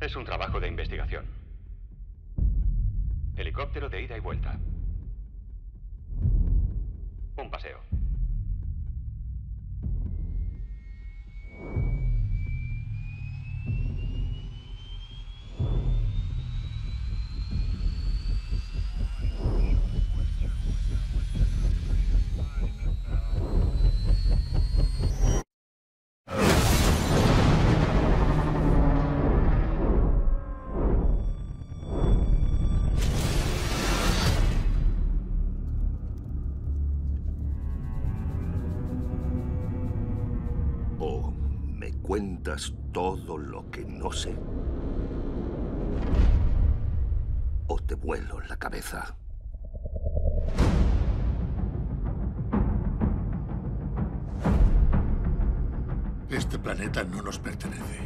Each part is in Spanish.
Es un trabajo de investigación. Helicóptero de ida y vuelta. Un paseo. Cuentas todo lo que no sé. O te vuelo la cabeza. Este planeta no nos pertenece.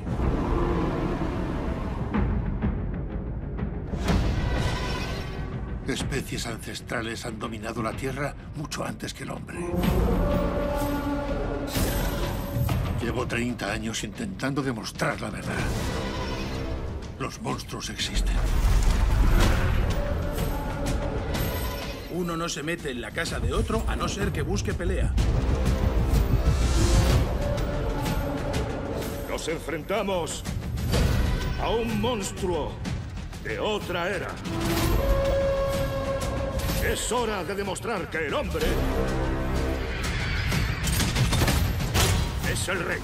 Especies ancestrales han dominado la Tierra mucho antes que el hombre. Llevo 30 años intentando demostrar la verdad. Los monstruos existen. Uno no se mete en la casa de otro a no ser que busque pelea. Nos enfrentamos a un monstruo de otra era. Es hora de demostrar que el hombre es el rey.